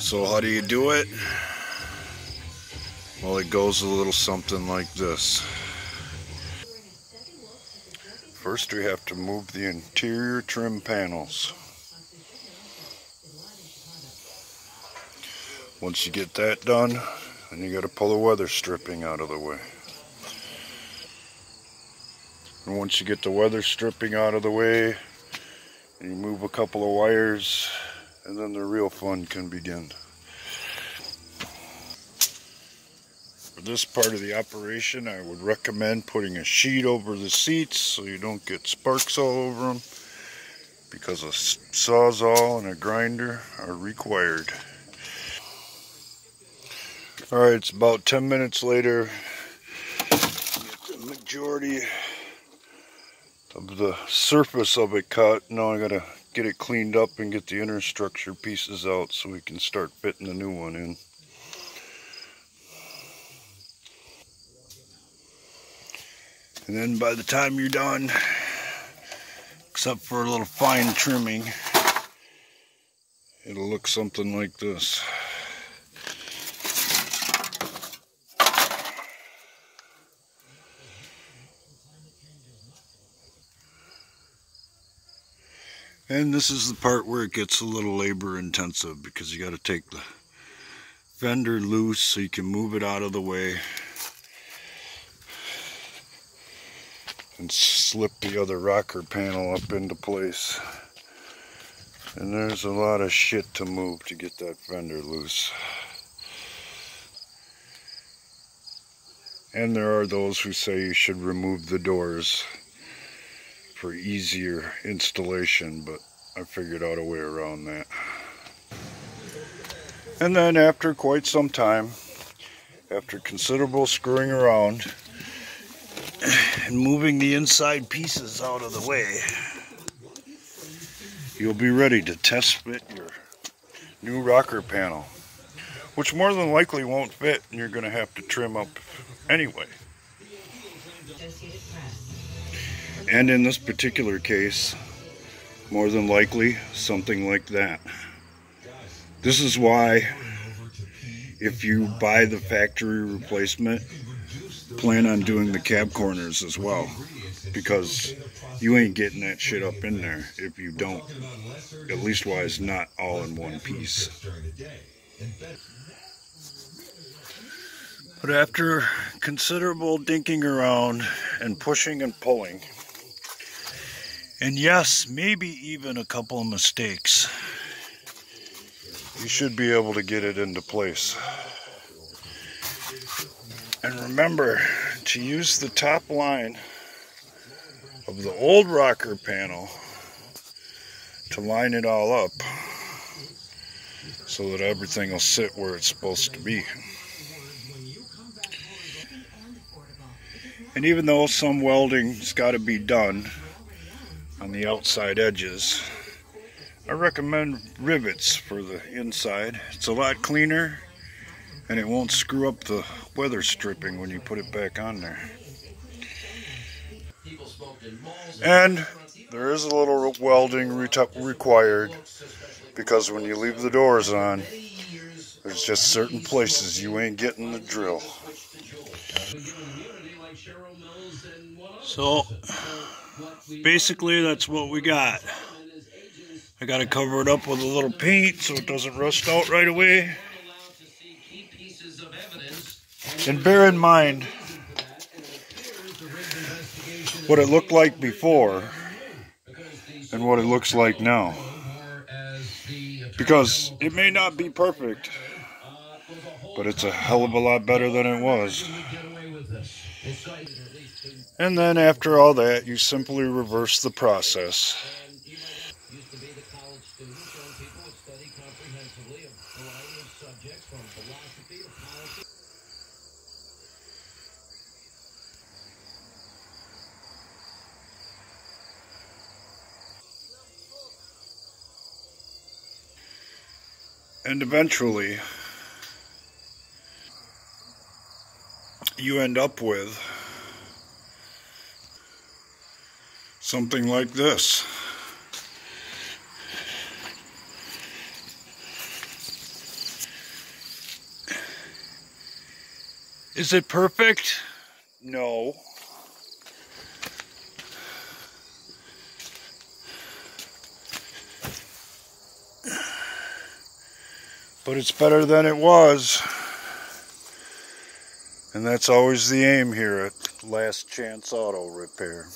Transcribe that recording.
So how do you do it? Well, it goes a little something like this. First we have to move the interior trim panels. Once you get that done, then you got to pull the weather stripping out of the way. And once you get the weather stripping out of the way, you move a couple of wires, and then the real fun can begin. For this part of the operation, I would recommend putting a sheet over the seats so you don't get sparks all over them because a sawzall and a grinder are required. Alright, it's about 10 minutes later. Get the majority of the surface of it cut. Now I gotta get it cleaned up and get the inner structure pieces out so we can start fitting the new one in. And then by the time you're done, except for a little fine trimming, it'll look something like this. And this is the part where it gets a little labor intensive because you got to take the fender loose so you can move it out of the way and slip the other rocker panel up into place. And there's a lot of shit to move to get that fender loose. And there are those who say you should remove the doors for easier installation, but I figured out a way around that. And then after quite some time, after considerable screwing around and moving the inside pieces out of the way, you'll be ready to test fit your new rocker panel, which more than likely won't fit and you're going to have to trim up anyway. And in this particular case, more than likely, something like that. This is why, if you buy the factory replacement, plan on doing the cab corners as well. Because you ain't getting that shit up in there if you don't. At least it's not all in one piece. But after considerable dinking around and pushing and pulling, and yes, maybe even a couple of mistakes. You should be able to get it into place. And remember to use the top line of the old rocker panel to line it all up so that everything will sit where it's supposed to be. And even though some welding's got to be done, on the outside edges. I recommend rivets for the inside. It's a lot cleaner and it won't screw up the weather stripping when you put it back on there. And there is a little welding required because when you leave the doors on, there's just certain places you ain't getting the drill. So, basically that's what we got. I got to cover it up with a little paint so it doesn't rust out right away. And bear in mind what it looked like before and what it looks like now. Because it may not be perfect, but it's a hell of a lot better than it was. And then after all that, you simply reverse the process. And you used to be the college students and people would comprehensively a variety of subjects from philosophy to politics. And eventually, you end up with something like this. Is it perfect? No. But it's better than it was. And that's always the aim here at Last Chance Auto Repair.